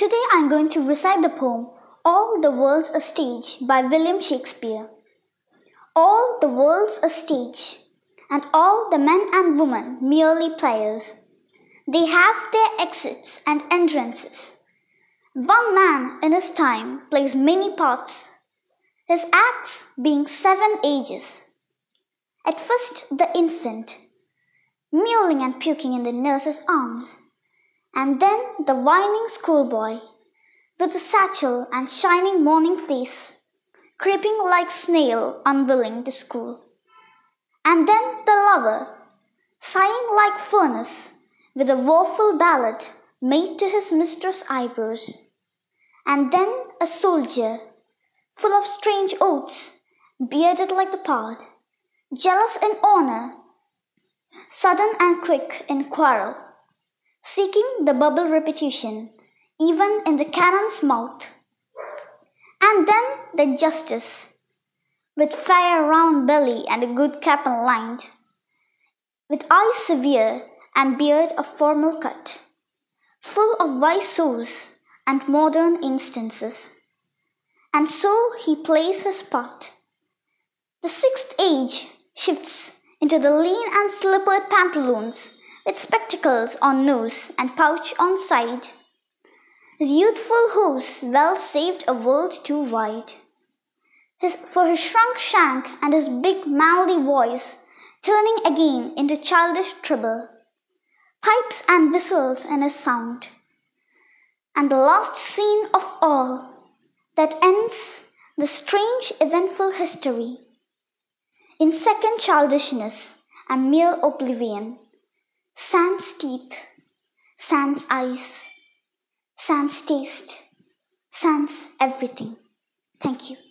Today I'm going to recite the poem All the World's a Stage by William Shakespeare. All the world's a stage, and all the men and women merely players. They have their exits and entrances. One man in his time plays many parts, his acts being seven ages. At first, the infant, mewling and puking in the nurse's arms and then the whining schoolboy, with the satchel and shining morning face, creeping like snail unwilling to school. And then the lover, sighing like furnace, with a woeful ballad made to his mistress' eyebrows. And then a soldier, full of strange oaths, bearded like the pard, jealous in honor, sudden and quick in quarrel seeking the bubble repetition, even in the cannon's mouth. And then the justice, with fair round belly and a good cap lined, with eyes severe and beard of formal cut, full of wise saws and modern instances. And so he plays his part. The sixth age shifts into the lean and slippered pantaloons with spectacles on nose and pouch on side. His youthful hose well saved a world too wide. His, for his shrunk shank and his big manly voice, turning again into childish treble, pipes and whistles in his sound. And the last scene of all that ends the strange eventful history in second childishness and mere oblivion sans teeth, sans eyes, sans taste, sans everything. Thank you.